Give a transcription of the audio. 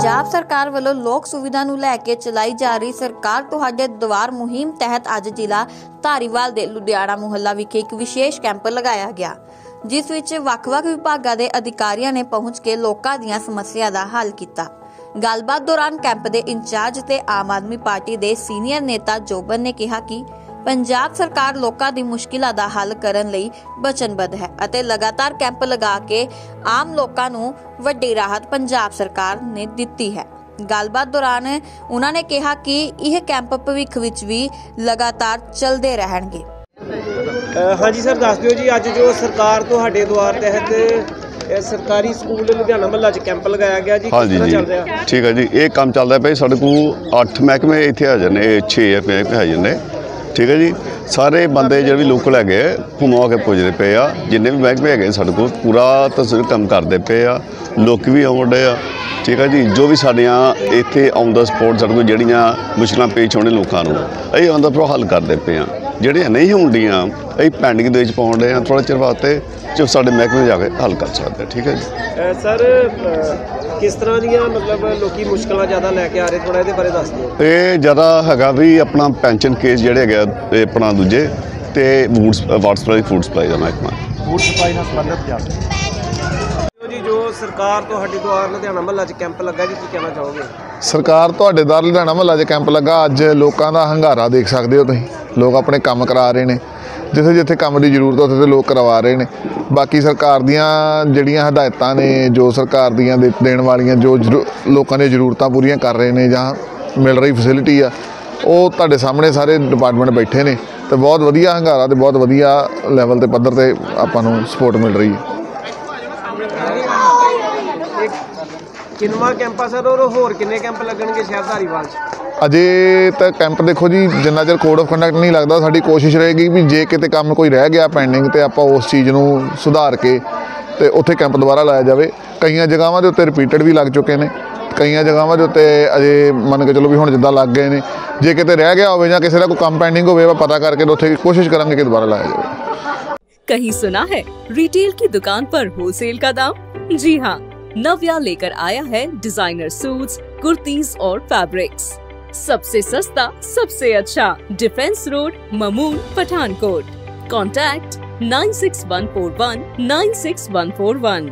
ਪੰਜਾਬ ਸਰਕਾਰ ਵੱਲੋਂ ਲੋਕ ਸੁਵਿਧਾ ਨੂੰ ਲੈ ਕੇ ਚਲਾਈ ਜਾ ਰਹੀ ਸਰਕਾਰ ਤੁਹਾਡੇ ਦੁਆਰ ਮੁਹਿੰਮ ਤਹਿਤ ਅੱਜ ਜ਼ਿਲ੍ਹਾ ਧਾਰੀਵਾਲ ਦੇ ਲੁਧਿਆਣਾ ਮੁਹੱਲਾ ਵਿਖੇ ਇੱਕ ਵਿਸ਼ੇਸ਼ ਕੈਂਪ ਲਗਾਇਆ ਗਿਆ, ਜਿਸ ਵਿੱਚ ਵੱਖ-ਵੱਖ ਵਿਭਾਗਾਂ ਦੇ ਅਧਿਕਾਰੀਆਂ ਨੇ ਪਹੁੰਚ ਕੇ ਲੋਕਾਂ ਦੀਆਂ ਸਮੱਸਿਆ ਦਾ ਹੱਲ ਕੀਤਾ। ਗੱਲਬਾਤ ਦੌਰਾਨ ਕੈਂਪ ਦੇ ਇੰਚਾਰਜ ਤੇ ਆਮ ਆਦਮੀ ਪਾਰਟੀ ਦੇ ਸੀਨੀਅਰ ਨੇਤਾ ਜੋਬਨ ਨੇ ਕਿਹਾ ਕਿ ਪੰਜਾਬ ਸਰਕਾਰ ਲੋਕਾਂ ਦੀ ਮੁਸ਼ਕਿਲਾਂ ਦਾ ਹੱਲ ਕਰਨ ਲਈ ਵਚਨਬੱਧ ਹੈ ਅਤੇ ਲਗਾਤਾਰ ਕੈਂਪ ਲਗਾ ਕੇ ਆਮ ਲੋਕਾਂ ਨੂੰ ਵੱਡੀ ਰਾਹਤ ਪੰਜਾਬ ਸਰਕਾਰ ਨੇ ਦਿੱਤੀ ਹੈ। ਗੱਲਬਾਤ ਦੌਰਾਨ ਉਹਨਾਂ ਨੇ ਕਿਹਾ ਕਿ ਇਹ ਕੈਂਪ ਭਵਿੱਖ ਵਿੱਚ ਵੀ ਲਗਾਤਾਰ ਚੱਲਦੇ ਰਹਿਣਗੇ। ਹਾਂਜੀ ਸਰ ਦੱਸ ਦਿਓ ਜੀ ਅੱਜ ਜੋ ਸਰਕਾਰ ਤੁਹਾਡੇ ਦੁਆਰ ਤਹਿਤ ਇਹ ਸਰਕਾਰੀ ਸਕੂਲ ਲੁਧਿਆਣਾ ਮਹੱਲਾ 'ਚ ਕੈਂਪ ਲਗਾਇਆ ਗਿਆ ਜੀ ਕਿਸ ਤਰ੍ਹਾਂ ਚੱਲ ਰਿਹਾ? ਠੀਕ ਹੈ ਜੀ ਇਹ ਕੰਮ ਚੱਲਦਾ ਪਿਆ। ਸਾਡੇ ਕੋਲ 8 ਮਹਿਕਮੇ ਇੱਥੇ ਹਾਜ਼ਰ ਨੇ 6 ਮਹਿਕਮੇ ਹਾਜ਼ਰ ਨੇ। ਠੀਕ ਹੈ ਜੀ? ਸਾਰੇ ਬੰਦੇ ਜਿਹੜੇ ਵੀ ਲੋਕਲ ਹੈਗੇ ਆ, ਘੁੰਮਾ ਕੇ ਪੁੱਜਦੇ ਪਏ ਆ। ਜਿੰਨੇ ਵੀ ਮਹਿਕਮੇ ਹੈਗੇ ਸਾਡੇ ਕੋਲ ਪੂਰਾ ਤਸਵੀਰ ਕੰਮ ਕਰਦੇ ਪਏ ਆ। ਲੋਕ ਵੀ ਆਉਂਦੇ ਆ। ਠੀਕ ਹੈ ਜੀ? ਜੋ ਵੀ ਸਾਡੀਆਂ ਇੱਥੇ ਔਨ ਦਾ ਸਪੋਰਟ ਸਾਡੇ ਕੋਲ ਜਿਹੜੀਆਂ ਮੁਸ਼ਕਲਾਂ ਪੇਸ਼ ਆਉਣੇ ਲੋਕਾਂ ਨੂੰ ਇਹ ਆਉਂਦਾ ਦਾ ਪ੍ਰੋ ਹੱਲ ਕਰਦੇ ਪਏ ਆ। ਜਿਹੜੀਆਂ ਨਹੀਂ ਹੁੰਦੀਆਂ ਇਹ ਪੈਂਡਿੰਗ ਦੇ ਵਿੱਚ ਪਾਉਂਦੇ ਆ ਥੋੜਾ ਚਿਰ ਵਾਸਤੇ ਜੋ ਸਾਡੇ ਮਹਿਕਮੇ ਜਾ ਕੇ ਹੱਲ ਕਰ ਸਕਦੇ ਠੀਕ ਹੈ ਜੀ? ਸਰ ਕਿਸ ਤਰ੍ਹਾਂ ਦੀਆਂ ਮਤਲਬ ਲੋਕੀ ਮੁਸ਼ਕਲਾਂ ਜ਼ਿਆਦਾ ਲੈ ਕੇ ਆ ਰਹੇ ਥੋੜਾ ਇਹਦੇ ਬਾਰੇ ਦੱਸ ਦਿਓ। ਇਹ ਜ਼ਿਆਦਾ ਹੈਗਾ ਵੀ ਆਪਣਾ ਪੈਨਸ਼ਨ ਕੇਸ ਜਿਹੜੇ ਹੈਗੇ ਆਪਣਾ ਦੂਜੇ ਤੇ food water supply food supply ਦਾ ਮਹਿਕਮਾ। ਫੂਡ ਸਪਲਾਈ ਨਾਲ ਸੰਬੰਧਿਤ ਜਾ? ਜੀ ਜੋ ਸਰਕਾਰ ਤੁਹਾਡੇ ਦੁਆਰ ਲੁਧਿਆਣਾ ਮਹੱਲਾ 'ਚ ਕੈਂਪ ਲੱਗਾ ਜੀ ਕੀ ਕਹਿਣਾ ਚਾਹੋਗੇ? ਸਰਕਾਰ ਤੁਹਾਡੇ ਦਰ ਲੁਧਿਆਣਾ ਮਹੱਲਾ 'ਚ ਕੈਂਪ ਲੱਗਾ ਅੱਜ ਲੋਕਾਂ ਦਾ ਹੰਗਾਰਾ ਦੇਖ ਸਕਦੇ ਹੋ ਤੁਸੀਂ। ਲੋਕ ਆਪਣੇ ਕੰਮ ਕਰਾ ਰਹੇ ਨੇ। ਜਿੱਥੇ ਜਿੱਥੇ ਕੰਮ ਦੀ ਜ਼ਰੂਰਤ ਉੱਥੇ ਤੇ ਲੋਕ ਕਰਵਾ ਰਹੇ ਨੇ। ਬਾਕੀ ਸਰਕਾਰ ਦੀਆਂ ਜਿਹੜੀਆਂ ਹਦਾਇਤਾਂ ਨੇ, ਜੋ ਸਰਕਾਰ ਦੀਆਂ ਦੇ- ਦੇਣ ਵਾਲੀਆਂ, ਜੋ ਜ਼ਰੂ- ਲੋਕਾਂ ਦੀਆਂ ਜ਼ਰੂਰਤਾਂ ਪੂਰੀਆਂ ਕਰ ਰਹੇ ਨੇ ਜਾਂ ਮਿਲ ਰਹੀ ਫੈਸਿਲਿਟੀ ਆ, ਉਹ ਤੁਹਾਡੇ ਸਾਹਮਣੇ ਸਾਰੇ ਡਿਪਾਰਟਮੈਂਟ ਬੈਠੇ ਨੇ। ਤੇ ਬਹੁਤ ਵਧੀਆ ਹੰਗਾਰਾ ਤੇ ਬਹੁਤ ਵਧੀਆ ਲੈਵਲ ਤੇ ਪੱਧਰ ਤੇ ਆਪਾਂ ਨੂੰ ਸਪੋਰਟ ਮਿਲ ਰਹੀ ਹੈ। ਕਿੰਨਵਾਂ ਕੈਂਪ ਆ ਸਰ ਔਰ ਹੋਰ ਕਿੰਨੇ ਕੈਂਪ ਲੱਗਣਗੇ ਸ਼ਹਿਰ ਧਾਰੀਵਾਲ 'ਚ ਅਜੇ ਤਾਂ ਕੈਂਪ ਦੇਖੋ ਜੀ ਜਿੰਨਾ ਚਿਰ ਕੋਡ ਆਫ ਕੰਡਕਟ ਨਹੀਂ ਲੱਗਦਾ ਸਾਡੀ ਕੋਸ਼ਿਸ਼ ਰਹੇਗੀ ਵੀ ਜੇ ਕਿਤੇ ਕੰਮ ਕੋਈ ਰਹਿ ਗਿਆ ਪੈਂਡਿੰਗ ਤੇ ਆਪਾਂ ਉਸ ਚੀਜ਼ ਨੂੰ ਸੁਧਾਰ ਕੇ ਤੇ ਉੱਥੇ ਕੈਂਪ ਦੁਬਾਰਾ ਲਾਇਆ ਜਾਵੇ ਕਈਆਂ ਜਗ੍ਹਾਵਾਂ ਦੇ ਉੱਤੇ ਰਿਪੀਟਡ ਵੀ ਲੱਗ ਚੁੱਕੇ ਨੇ ਕਈਆਂ ਜਗ੍ਹਾਵਾਂ ਦੇ ਉੱਤੇ ਅਜੇ ਮੰਨ ਕੇ ਚਲੋ ਵੀ ਹੁਣ ਜਿੱਦਾਂ ਲੱਗ ਗਏ ਨੇ ਜੇ ਕਿਤੇ ਰਹਿ ਗਿਆ ਹੋਵੇ ਜਾਂ ਕਿਸੇ ਦਾ ਕੋਈ ਕੰਮ ਪੈਂਡਿੰਗ ਹੋਵੇ ਆਪਾਂ ਪਤਾ ਕਰਕੇ ਤੇ ਉੱਥੇ ਕੋਸ਼ਿਸ਼ ਕਰਾਂਗੇ ਕਿ ਦੁਬਾਰਾ ਲਾਇਆ ਜਾਵੇ कहीं सुना है रिटेल की दुकान पर होलसेल का दाम जी हाँ नव्या लेकर आया है डिज़ाइनर सूट्स, कुर्तीज और फैब्रिक्स सबसे सस्ता सबसे अच्छा defence road Mamun Pathankot contact nine six one four one nine six one four one